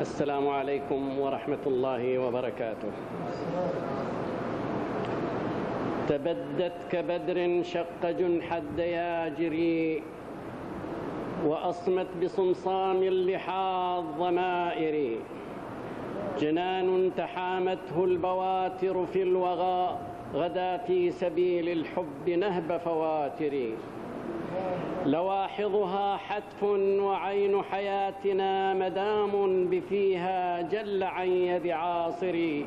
السلام عليكم ورحمة الله وبركاته. تبدت كبدر شق جنح الدياجر وأصمت بصمصام اللحى الضمائر جنان تحامته البواتر في الوغى غدا في سبيل الحب نهب فواتر. لواحظها حتف وعين حياتنا مدام بفيها جل عن يد عاصر.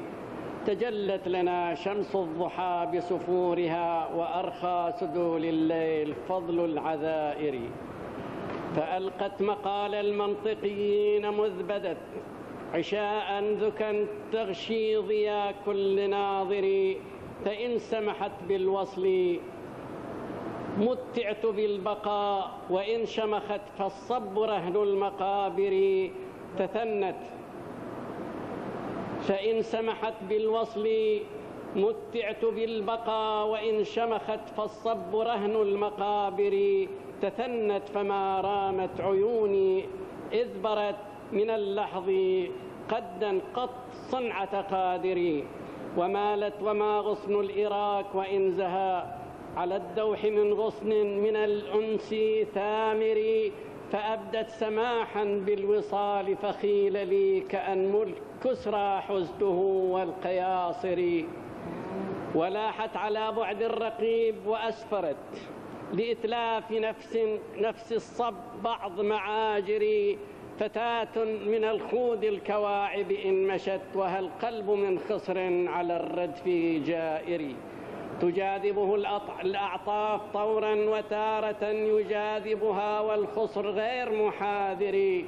تجلت لنا شمس الضحى بسفورها وأرخى سدول الليل فضل العذائر. فألقت مقال المنطقيين مذ بدت عشاء ذكا تغشي ضياء كل ناظر. فإن سمحت بالوصل متعت بالبقاء وإن شمخت فالصب رهن المقابر. تثنت فإن سمحت بالوصل متعت بالبقاء وإن شمخت فالصب رهن المقابر. تثنت فما رامت عيوني إذ برت من اللحظ قدا قط صنعة قادري. ومالت وما غصن الإراك وإن زهى على الدوح من غصن من الأنس ثامر فأبدت سماحا بالوصال فخيل لي كأن ملك كسرى حزته والقياصر. ولاحت على بعد الرقيب وأسفرت لإتلاف نفس نفس الصب بعض معاجري فتاة من الخود الكواعب إن مشت وهل القلب من خصر على الردف جائر. تجاذبه الأعطاف طورا وتارة يجاذبها والخصر غير محاذر.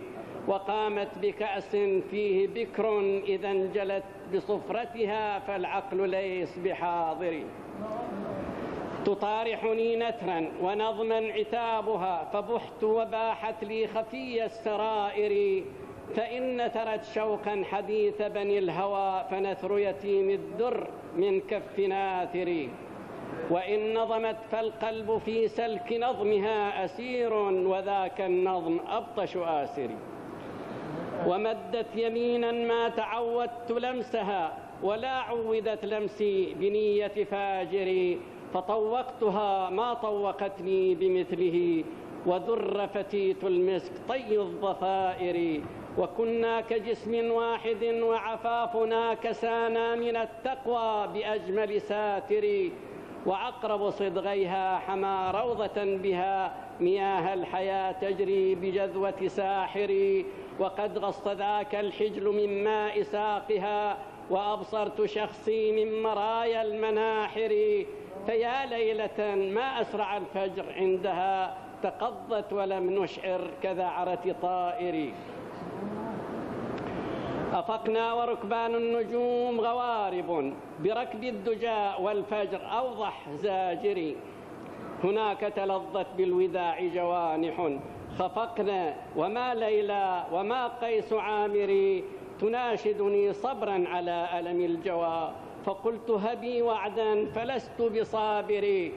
وقامت بكأس فيه بكر إذا انجلت بصفرتها فالعقل ليس بحاضر. تطارحني نثرا ونظما عتابها فبحت وباحت لي خفي السرائر. فإن نثرت شوقا حديث بني الهوى فنثر يتيم الدر من كف ناثر وإن نظمت فالقلب في سلك نظمها أسير وذاك النظم أبطش آسر ومدت يمينا ما تعودت لمسها ولا عودت لمسي بنية فاجر فطوقتها ما طوقتني بمثله وذر فتيت المسك طي الضفائر وكنا كجسم واحد وعفافنا كسانا من التقوى بأجمل ساتر. وأقرب صدغيها حما روضة بها مياه الحياة تجري بجذوة ساحر. وقد غص ذاك الحجل من ماء ساقها وأبصرت شخصي من مرايا المناحر. فيا ليلة ما أسرع الفجر عندها تقضت ولم نشعر كذعرة طائر أفقنا وركبان النجوم غوارب بركب الدجاء والفجر أوضح زاجري. هناك تلظت بالوداع جوانح. خفقنا وما ليلى وما قيس عامري. تناشدني صبرا على ألم الجوى. فقلت هبي وعدا فلست بصابري.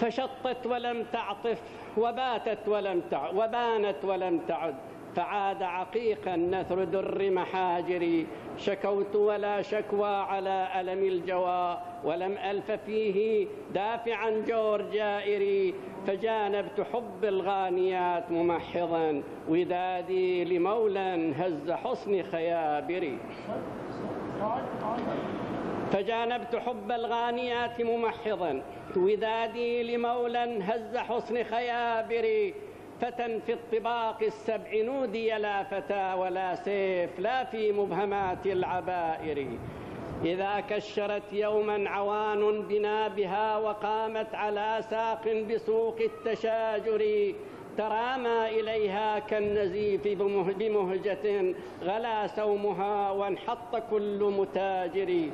فشطت ولم تعطف وباتت ولم تعد وبانت ولم تعد. فعاد عقيقا نثر در محاجري. شكوت ولا شكوى على ألم الجوى ولم ألف فيه دافعا جور جائري. فجانبت حب الغانيات ممحضا. ودادي لمولى هز حصن خيابري. فجانبت حب الغانيات ممحضا ودادي لمولى هز حصن خيابري فتى في الطباق السبع نودي لا فتى ولا سيف لا في مبهمات العبائر. إذا كشرت يوما عوان بنابها وقامت على ساق بسوق التشاجر ترامى إليها كالنزيف بمهجة غلا سومها وانحط كل متاجر.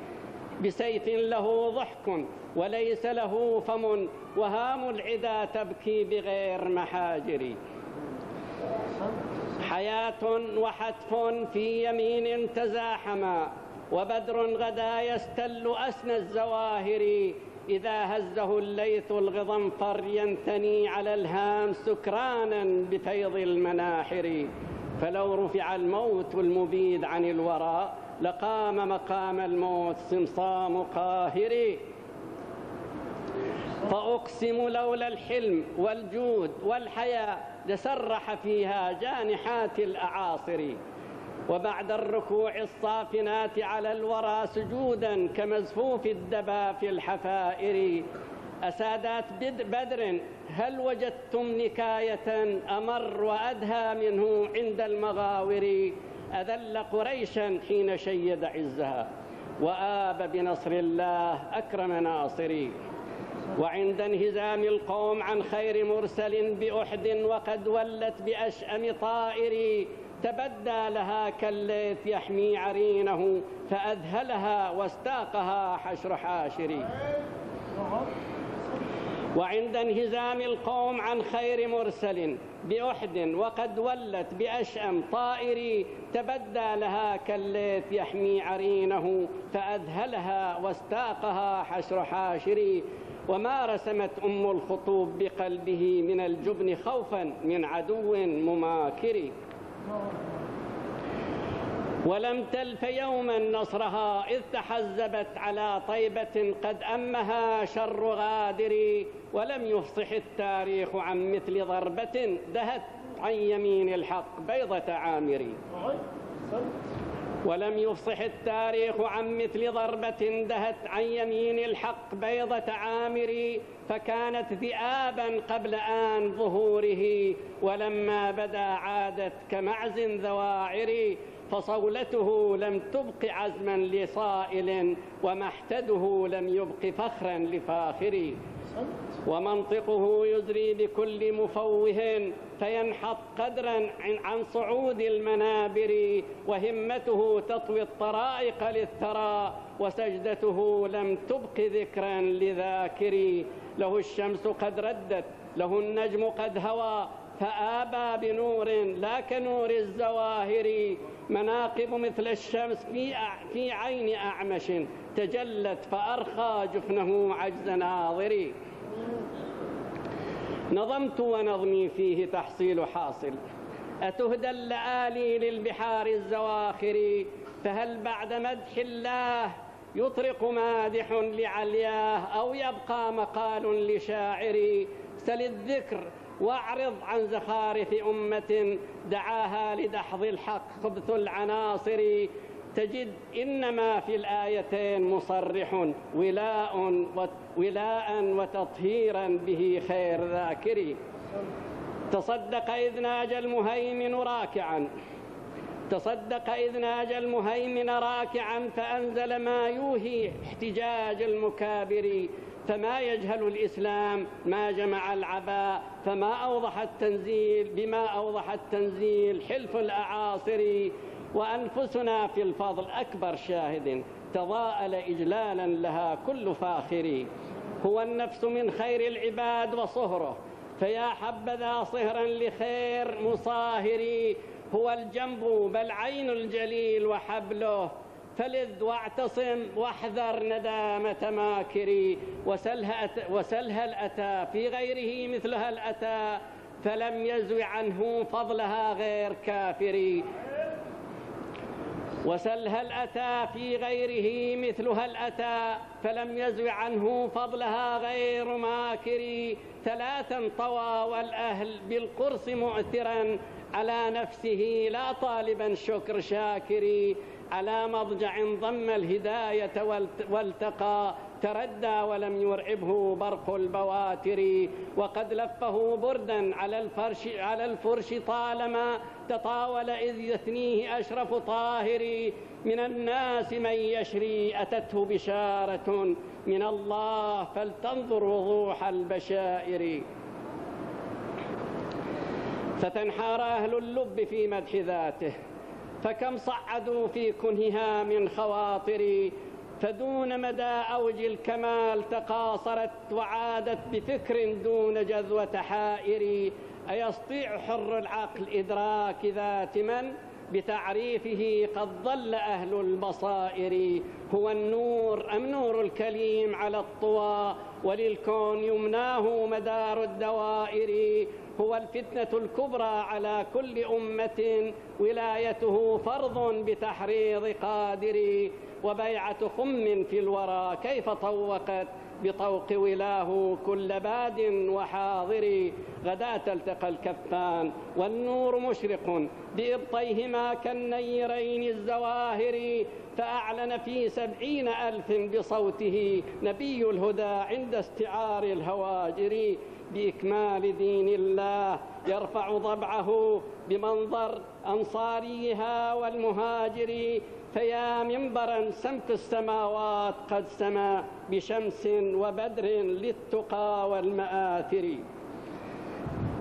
بسيف له ضحك وليس له فم وهام العدا تبكي بغير محاجر. حياة وحتف في يمين تزاحما وبدر غدا يستل أسنى الزواهر. إذا هزه الليث الغضنفر ينثني على الهام سكرانا بفيض المناحر. فلو رفع الموت المبيد عن الوراء لقام مقام الموت صمصام قاهر فأقسم لولا الحلم والجود والحياة لسرح فيها جانحات الأعاصر. وبعد الركوع الصافنات على الورى سجودا كمزفوف الدبا في الحفائر. أسادات بدر هل وجدتم نكاية أمر وأدهى منه عند المغاور؟ أذل قريشا حين شيد عزها وآب بنصر الله أكرم ناصري. وعند انهزام القوم عن خير مرسل بأحد وقد ولت بأشأم طائر تبدى لها كالليث يحمي عرينه فأذهلها واستاقها حشر حاشر وعند انهزام القوم عن خير مرسل بأحد وقد ولت بأشأم طائر تبدى لها كالليث يحمي عرينه فأذهلها واستاقها حشر حاشر وما رسمت أم الخطوب بقلبه من الجبن خوفا من عدو مماكر. ولم تلف يوما نصرها إذ تحزبت على طيبة قد أمها شر غادر ولم يفصح التاريخ عن مثل ضربة دهت عن يمين الحق بيضة عامر. ولم يفصح التاريخ عن مثل ضربة دهت عن يمين الحق بيضة عامر فكانت ذئابا قبل آن ظهوره ولما بدا عادت كمعز ذواعر فصولته لم تبق عزما لصائل ومحتده لم يبق فخرا لفاخر. ومنطقه يزري بكل مفوه فينحط قدرا عن صعود المنابر. وهمته تطوي الطرائق للثرى وسجدته لم تبق ذكرا لذاكر. له الشمس قد ردت له النجم قد هوى فآبى بنور لا كنور الزواهر. مناقب مثل الشمس في في عين أعمش تجلت فأرخى جفنه عجز ناظري. نظمت ونظمي فيه تحصيل حاصل. أتهدى اللآلي للبحار الزواخر فهل بعد مدح الله يطرق مادح لعلياه أو يبقى مقال لشاعر. سل الذكر واعرض عن زخارف أمة دعاها لدحض الحق خبث العناصر. تجد إنما في الآيتين مصرح ولاء ولاء وتطهيرا به خير ذاكري تصدق إذ ناجى المهيمن راكعا. تصدق إذ ناجى المهيمن راكعا فأنزل ما يوهي احتجاج المكابر فما يجهل الإسلام ما جمع العباء فما أوضح التنزيل بما أوضح التنزيل حلف الأعاصر. وأنفسنا في الفضل أكبر شاهد تضاءل إجلالا لها كل فاخر. هو النفس من خير العباد وصهره فيا حبذا صهرا لخير مصاهر هو الجنب بل عين الجليل وحبله. فلذ واعتصم واحذر ندامة ماكري. وسلها, وسلها الأتى في غيره مثلها الأتى. فلم يزو عنه فضلها غير كافري وسلها الأتى في غيره مثلها الأتى. فلم يزو عنه فضلها غير ماكري. ثلاثا طوى والأهل بالقرص مؤثرا. على نفسه لا طالبا شكر شاكري على مضجع ضم الهداية والتقى تردى ولم يرعبه برق البواتر. وقد لفه بردا على الفرش على الفرش طالما تطاول إذ يثنيه أشرف طاهر. من الناس من يشري أتته بشارة من الله فلتنظر وضوح البشائر. فتنحار أهل اللب في مدح ذاته فكم صعدوا في كنهها من خواطري فدون مدى أوج الكمال تقاصرت وعادت بفكر دون جذوة حائر أيستطيع حر العقل إدراك ذات من؟ بتعريفه قد ضل أهل البصائر هو النور أم نور الكليم على الطوى؟ وللكون يمناه مدار الدوائر هو الفتنة الكبرى على كل أمة ولايته فرض بتحريض قادر وبيعة خم في الورى. كيف طوقت بطوق ولاه كل باد وحاضر؟ غداة التقى الكفان والنور مشرق بإبطيهما كالنيرين الزواهر. فأعلن في سبعين ألف بصوته نبي الهدى عند استعار الهواجر. بإكمال دين الله يرفع ضبعه بمنظر أنصاريها والمهاجر. فيا منبرا سمت السماوات قد سما بشمس وبدر للتقى والمآثر.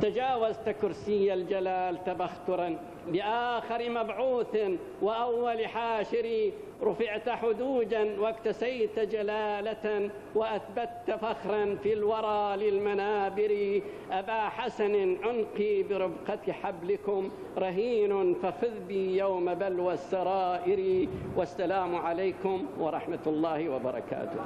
تجاوزت كرسي الجلال تبخترا بآخر مبعوث وأول حاشر رفعت حدوجا واكتسيت جلالة وأثبت فخرا في الورى للمنابر. أبا حسن عنقي بربقة حبلكم رهين فخذ بي يوم بلوى السرائر. والسلام عليكم ورحمة الله وبركاته.